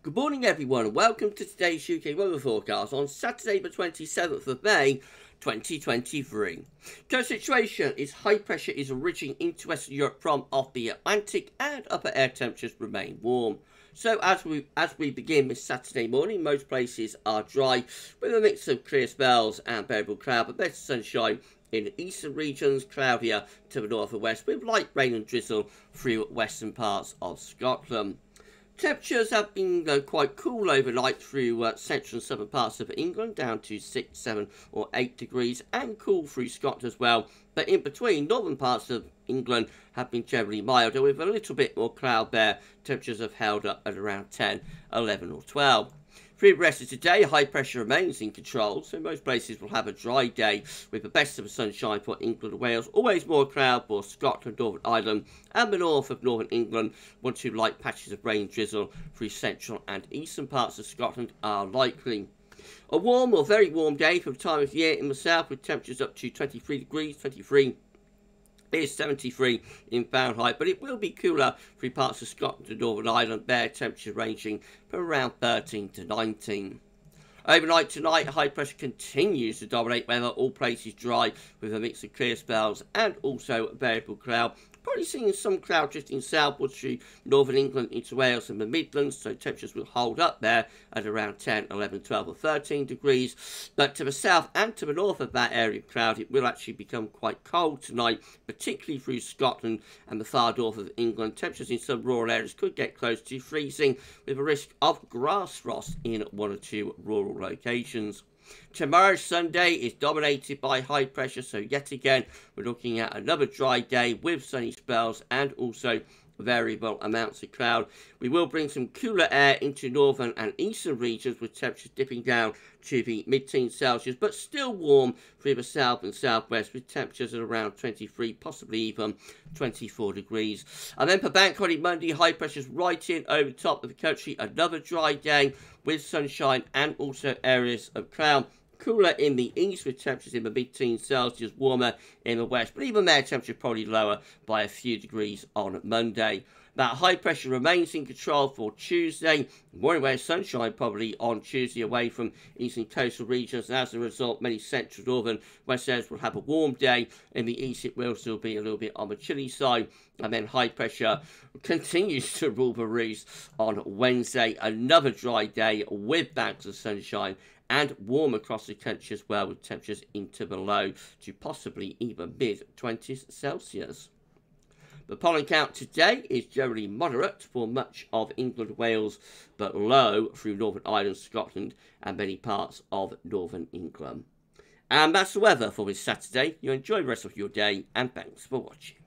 Good morning, everyone, and welcome to today's UK weather forecast on Saturday, the 27th of May, 2023. Current situation is high pressure is reaching into Western Europe from off the Atlantic, and upper air temperatures remain warm. So as we as we begin this Saturday morning, most places are dry with a mix of clear spells and variable cloud, but better sunshine in the eastern regions, cloudier to the north and west, with light rain and drizzle through western parts of Scotland. Temperatures have been uh, quite cool overnight through uh, central and southern parts of England, down to 6, 7 or 8 degrees, and cool through Scotland as well. But in between, northern parts of England have been generally milder, with a little bit more cloud there. Temperatures have held up at around 10, 11 or 12. Through the rest of today, high pressure remains in control, so most places will have a dry day with the best of the sunshine for England and Wales. Always more cloud for Scotland, Northern Ireland, and the north of Northern England. One two light patches of rain drizzle through central and eastern parts of Scotland are likely. A warm or very warm day for the time of year in the south with temperatures up to 23 degrees, 23 is 73 in Fahrenheit, but it will be cooler through parts of Scotland and Northern Ireland, there temperatures ranging from around 13 to 19. Overnight tonight, high pressure continues to dominate weather, all places dry with a mix of clear spells and also variable cloud Probably seeing some cloud drifting southwards through northern England into Wales and the Midlands, so temperatures will hold up there at around 10, 11, 12 or 13 degrees. But to the south and to the north of that area of cloud, it will actually become quite cold tonight, particularly through Scotland and the far north of England. Temperatures in some rural areas could get close to freezing with a risk of grass frost in one or two rural locations. Tomorrow, Sunday, is dominated by high pressure, so yet again, we're looking at another dry day with sunny spells and also variable amounts of cloud. We will bring some cooler air into northern and eastern regions with temperatures dipping down to the mid-teens Celsius, but still warm through the south and southwest with temperatures at around 23, possibly even 24 degrees. And then for Bank Holiday Monday, high pressures right in over top of the country. Another dry day with sunshine and also areas of cloud. Cooler in the east with temperatures in the mid-teens Celsius, warmer in the west, but even there temperature probably lower by a few degrees on Monday. That high pressure remains in control for Tuesday. Morning where sunshine probably on Tuesday away from eastern coastal regions. And as a result, many central northern west areas will have a warm day. In the east, it will still be a little bit on the chilly side. And then high pressure continues to rule the roost on Wednesday. Another dry day with bags of sunshine and warm across the country as well, with temperatures into the low to possibly even mid 20s Celsius. The pollen count today is generally moderate for much of England, Wales, but low through Northern Ireland, Scotland, and many parts of Northern England. And that's the weather for this Saturday. You enjoy the rest of your day, and thanks for watching.